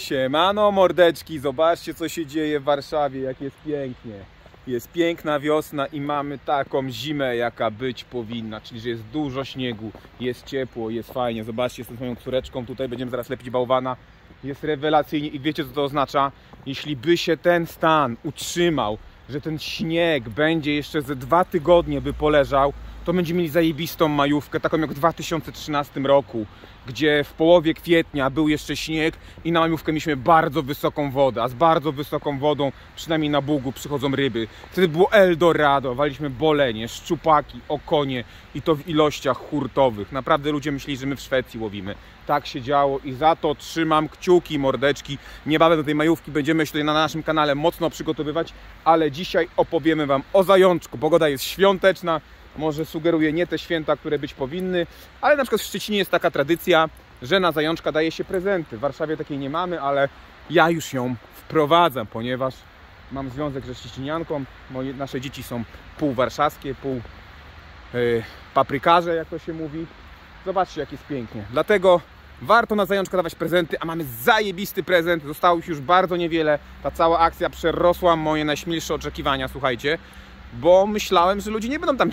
Siemano mordeczki, zobaczcie co się dzieje w Warszawie, jak jest pięknie. Jest piękna wiosna i mamy taką zimę, jaka być powinna, czyli że jest dużo śniegu, jest ciepło, jest fajnie. Zobaczcie, jestem z moją córeczką, tutaj będziemy zaraz lepić bałwana. Jest rewelacyjnie i wiecie co to oznacza? Jeśli by się ten stan utrzymał, że ten śnieg będzie jeszcze ze dwa tygodnie by poleżał, to będziemy mieli zajebistą majówkę, taką jak w 2013 roku, gdzie w połowie kwietnia był jeszcze śnieg i na majówkę mieliśmy bardzo wysoką wodę, a z bardzo wysoką wodą, przynajmniej na Bugu, przychodzą ryby. Wtedy było Eldorado, waliśmy bolenie, szczupaki, okonie i to w ilościach hurtowych. Naprawdę ludzie myśleli, że my w Szwecji łowimy. Tak się działo i za to trzymam kciuki, mordeczki. Niebawem do tej majówki będziemy się tutaj na naszym kanale mocno przygotowywać, ale dzisiaj opowiemy Wam o zajączku. Pogoda jest świąteczna, może sugeruje nie te święta, które być powinny, ale na przykład w Szczecinie jest taka tradycja, że na zajączka daje się prezenty. W Warszawie takiej nie mamy, ale ja już ją wprowadzam, ponieważ mam związek ze Szczecinianką. Moje, nasze dzieci są pół warszawskie, pół yy, paprykarze, jak to się mówi. Zobaczcie, jak jest pięknie. Dlatego warto na zajączka dawać prezenty, a mamy zajebisty prezent. Zostało już bardzo niewiele. Ta cała akcja przerosła moje najśmielsze oczekiwania, słuchajcie bo myślałem, że ludzie nie będą tam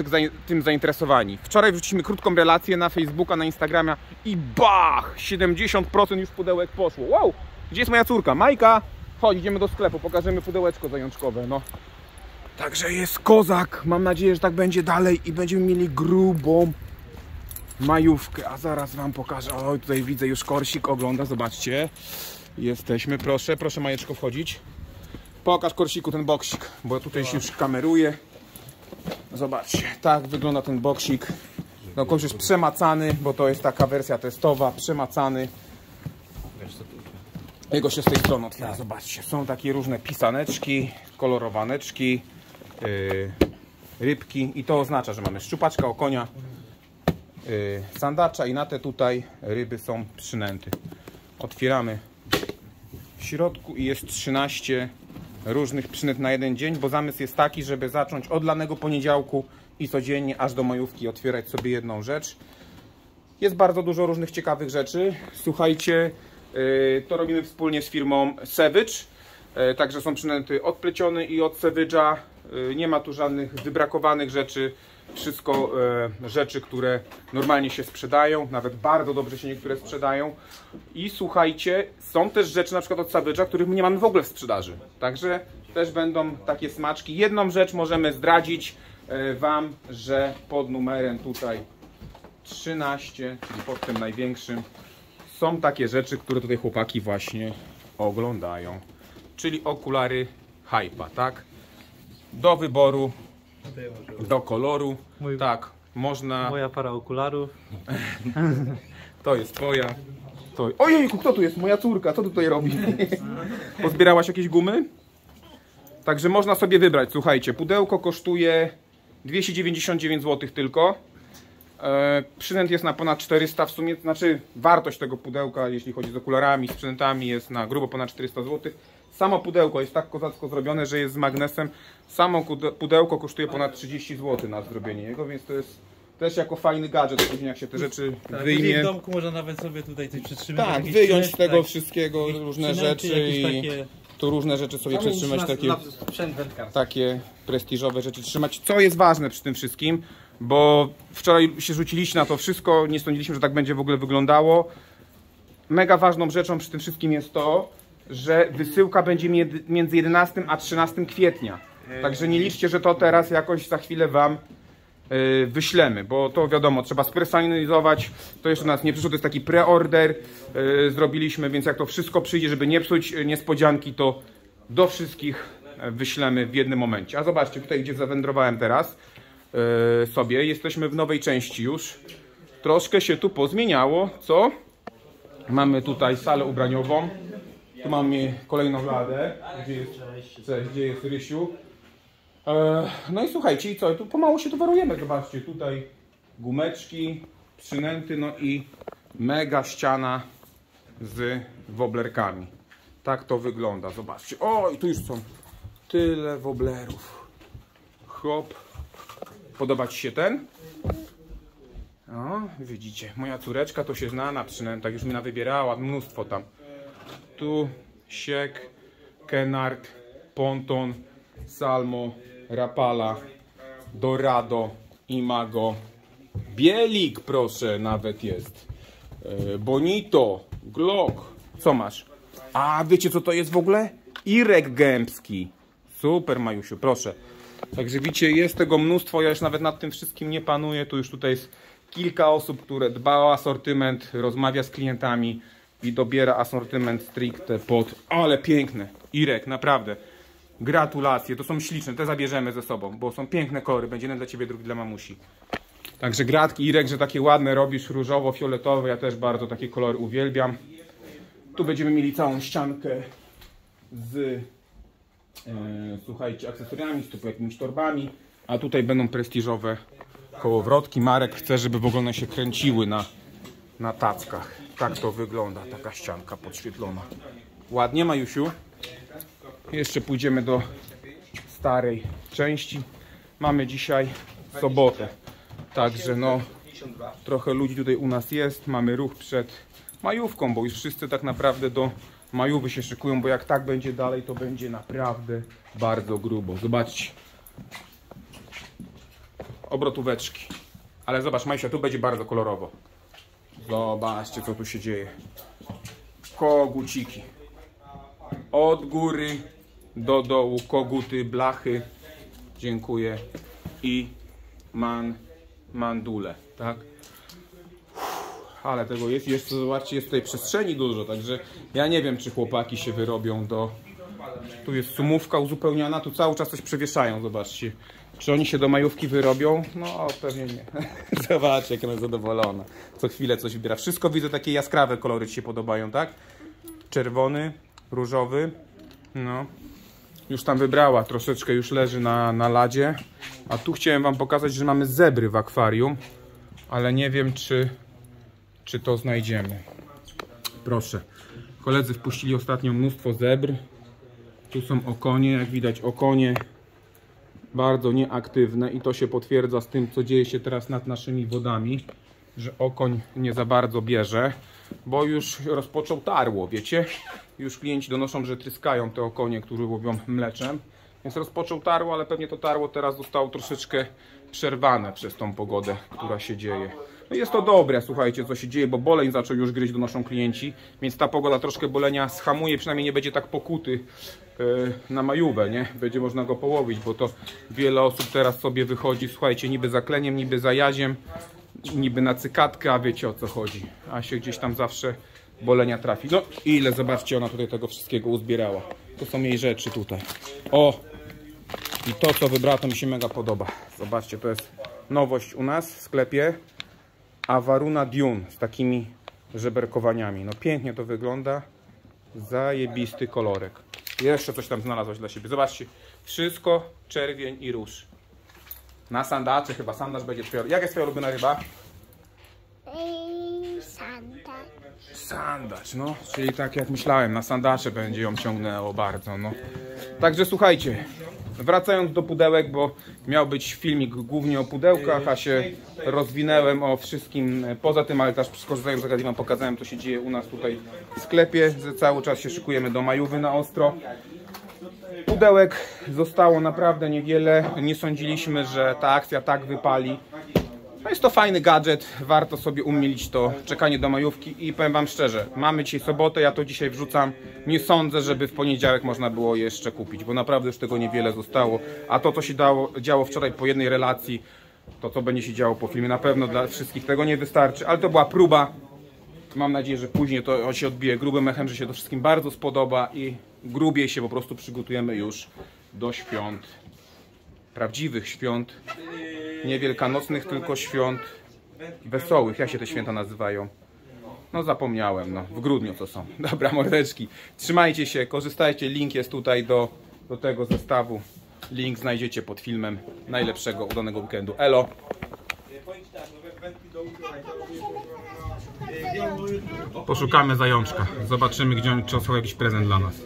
tym zainteresowani. Wczoraj wrzuciliśmy krótką relację na Facebooka, na Instagramia i bach! 70% już pudełek poszło. Wow! Gdzie jest moja córka? Majka! Chodź, idziemy do sklepu, pokażemy pudełeczko zajączkowe, no. Także jest kozak. Mam nadzieję, że tak będzie dalej i będziemy mieli grubą majówkę. A zaraz wam pokażę. Oj, tutaj widzę już korsik ogląda, zobaczcie. Jesteśmy, proszę, proszę Majeczko wchodzić. Pokaż korsiku ten boksik, bo tutaj się już kameruje. Zobaczcie, tak wygląda ten boksik. No kończ jest przemacany, bo to jest taka wersja testowa, przemacany. Jego się z tej strony otwiera, zobaczcie. Są takie różne pisaneczki, kolorowaneczki, yy, rybki i to oznacza, że mamy szczupaczka, okonia, yy, sandacza i na te tutaj ryby są przynęty. Otwieramy w środku i jest 13 różnych przynęt na jeden dzień, bo zamysł jest taki, żeby zacząć od lanego poniedziałku i codziennie aż do majówki otwierać sobie jedną rzecz. Jest bardzo dużo różnych ciekawych rzeczy. Słuchajcie, y, to robimy wspólnie z firmą Savage. Y, także są przynęty od pleciony i od Savage'a. Y, nie ma tu żadnych wybrakowanych rzeczy. Wszystko rzeczy, które normalnie się sprzedają. Nawet bardzo dobrze się niektóre sprzedają. I słuchajcie, są też rzeczy na przykład od Savage'a, których nie mamy w ogóle w sprzedaży. Także też będą takie smaczki. Jedną rzecz możemy zdradzić Wam, że pod numerem tutaj 13, czyli pod tym największym, są takie rzeczy, które tutaj chłopaki właśnie oglądają. Czyli okulary Hypa, tak? Do wyboru, do koloru. Mój, tak, można. Moja para okularów. To jest twoja. To... Ojejku, kto tu jest? Moja córka, co tu tutaj robi? Pozbierałaś jakieś gumy? Także można sobie wybrać, słuchajcie, pudełko kosztuje 299 zł tylko. E, przynęt jest na ponad 400 w sumie, znaczy wartość tego pudełka, jeśli chodzi z okularami, z przynętami jest na grubo ponad 400 zł. Samo pudełko jest tak kozacko zrobione, że jest z magnesem. Samo pudełko kosztuje ponad 30 zł na zrobienie jego, więc to jest też jako fajny gadżet, później jak się te rzeczy Tak, wyjmie. w domku można nawet sobie tutaj coś przytrzymać. Tak, wyjąć z tego tak, wszystkiego różne rzeczy jakieś i takie- tu różne rzeczy sobie przetrzymać, takie, Sprzęt wędkarski. takie prestiżowe rzeczy trzymać. Co jest ważne przy tym wszystkim, bo wczoraj się rzuciliście na to wszystko, nie sądziliśmy, że tak będzie w ogóle wyglądało. Mega ważną rzeczą przy tym wszystkim jest to, że wysyłka będzie między 11 a 13 kwietnia. Także nie liczcie, że to teraz jakoś za chwilę Wam yy, wyślemy, bo to wiadomo, trzeba spersonalizować. To jeszcze nas nie przyszło, to jest taki preorder yy, zrobiliśmy, więc jak to wszystko przyjdzie, żeby nie psuć yy, niespodzianki, to do wszystkich wyślemy w jednym momencie. A zobaczcie, tutaj gdzie zawędrowałem teraz sobie, jesteśmy w nowej części już. Troszkę się tu pozmieniało, co? Mamy tutaj salę ubraniową. Tu mamy kolejną ladę. Gdzie jest, cześć, gdzie jest Rysiu? E, no i słuchajcie, i co? Tu pomału się towarujemy. Zobaczcie, tutaj gumeczki, przynęty, no i mega ściana z woblerkami. Tak to wygląda. Zobaczcie. O, i tu już są tyle woblerów. Hop. Podoba Ci się ten? O, widzicie, moja córeczka to się zna na przynętach, już mi nawybierała mnóstwo tam. Tu siek, kenard, ponton, salmo, rapala, dorado, imago, bielik proszę nawet jest, E, bonito, glock. Co masz? A wiecie co to jest w ogóle? Irek gębski. Super Majusiu, proszę. Także widzicie, jest tego mnóstwo, ja już nawet nad tym wszystkim nie panuję. Tu już tutaj jest kilka osób, które dba o asortyment, rozmawia z klientami i dobiera asortyment stricte pod... Ale piękne. Irek, naprawdę. Gratulacje, to są śliczne, te zabierzemy ze sobą, bo są piękne kolory. Będzie jeden dla Ciebie, drugi dla mamusi. Także gratki Irek, że takie ładne robisz, różowo-fioletowe. Ja też bardzo takie kolory uwielbiam. Tu będziemy mieli całą ściankę z e, słuchajcie, akcesoriami, z jakimiś torbami, a tutaj będą prestiżowe kołowrotki. Marek chce, żeby w ogóle one się kręciły na, na tackach. Tak to wygląda, taka ścianka podświetlona. Ładnie, Majusiu? Jeszcze pójdziemy do starej części. Mamy dzisiaj sobotę. Także no, trochę ludzi tutaj u nas jest. Mamy ruch przed majówką, bo już wszyscy tak naprawdę do majówy się szykują, bo jak tak będzie dalej, to będzie naprawdę bardzo grubo. Zobaczcie. Obrotóweczki. Ale zobacz, Majsia, tu będzie bardzo kolorowo. Zobaczcie, co tu się dzieje. Koguciki. Od góry do dołu koguty, blachy. Dziękuję. I man, mandule, tak? Ale tego jest jeszcze, zobaczcie, jest tutaj przestrzeni dużo, także ja nie wiem, czy chłopaki się wyrobią do... Tu jest sumówka uzupełniana, tu cały czas coś przewieszają, zobaczcie. Czy oni się do majówki wyrobią? No, pewnie nie. Zobaczcie, jak ona jest zadowolona. Co chwilę coś wybiera. Wszystko widzę, takie jaskrawe kolory Ci się podobają, tak? Czerwony, różowy, no. Już tam wybrała, troszeczkę już leży na, na ladzie. A tu chciałem Wam pokazać, że mamy zebry w akwarium, ale nie wiem, czy, czy to znajdziemy. Proszę. Koledzy wpuścili ostatnio mnóstwo zebr. Tu są okonie, jak widać okonie bardzo nieaktywne i to się potwierdza z tym, co dzieje się teraz nad naszymi wodami, że okoń nie za bardzo bierze, bo już rozpoczął tarło, wiecie? Już klienci donoszą, że tryskają te okonie, które łowią mleczem, więc rozpoczął tarło, ale pewnie to tarło teraz zostało troszeczkę przerwane przez tą pogodę, która się dzieje. No jest to dobre, słuchajcie, co się dzieje, bo boleń zaczął już gryźć, donoszą klienci, więc ta pogoda troszkę bolenia schamuje, przynajmniej nie będzie tak pokuty yy, na majówę, nie? Będzie można go połowić, bo to wiele osób teraz sobie wychodzi, słuchajcie, niby za kleniem, niby za jaziem, niby na cykatkę, a wiecie o co chodzi, a się gdzieś tam zawsze bolenia trafi. No ile, zobaczcie, ona tutaj tego wszystkiego uzbierała. To są jej rzeczy tutaj. O! I to, co wybrała, to mi się mega podoba. Zobaczcie, to jest nowość u nas w sklepie. Awaruna Dune z takimi żeberkowaniami. No pięknie to wygląda. Zajebisty kolorek. Jeszcze coś tam znalazłaś dla siebie. Zobaczcie, wszystko czerwień i róż. Na sandacze chyba, sandacz będzie twoja... Jak jest twoja ulubiona ryba? Santa. Sandacz, no. Czyli tak jak myślałem, na sandacze będzie ją ciągnęło bardzo, no. Także słuchajcie, wracając do pudełek, bo miał być filmik głównie o pudełkach, a się rozwinęłem o wszystkim poza tym, ale też skorzystając z okazji wam pokazałem, co się dzieje u nas tutaj w sklepie, że cały czas się szykujemy do majówy na ostro. Pudełek zostało naprawdę niewiele. Nie sądziliśmy, że ta akcja tak wypali. No jest to fajny gadżet, warto sobie umilić to czekanie do majówki i powiem Wam szczerze, mamy dzisiaj sobotę, ja to dzisiaj wrzucam. Nie sądzę, żeby w poniedziałek można było jeszcze kupić, bo naprawdę już tego niewiele zostało. A to, co się dało, działo wczoraj po jednej relacji, to co będzie się działo po filmie, na pewno dla wszystkich tego nie wystarczy, ale to była próba. Mam nadzieję, że później to się odbije grubym echem, że się to wszystkim bardzo spodoba i grubiej się po prostu przygotujemy już do świąt. Prawdziwych świąt. Nie wielkanocnych, tylko świąt wesołych. Jak się te święta nazywają? No zapomniałem, no. W grudniu to są. Dobra, mordeczki. Trzymajcie się, korzystajcie. Link jest tutaj do, do tego zestawu. Link znajdziecie pod filmem. Najlepszego, udanego weekendu. Elo! Poszukamy zajączka. Zobaczymy, gdzie on czy jakiś prezent dla nas.